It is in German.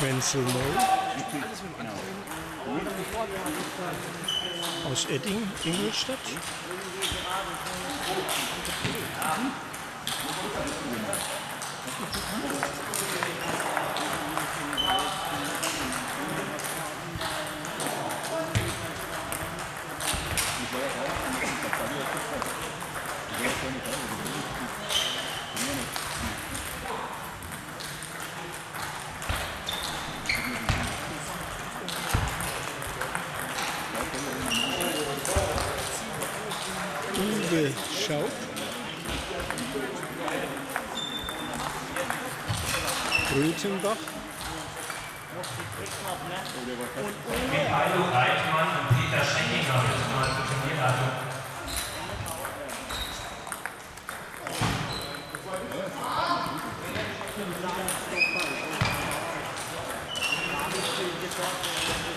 Menzel Neu aus Edding, Ingolstadt. Uwe Schaub. Röthenbach. Milo Reitmann und Peter Schenkinger bitte mal zur Turnierleitung. Jetzt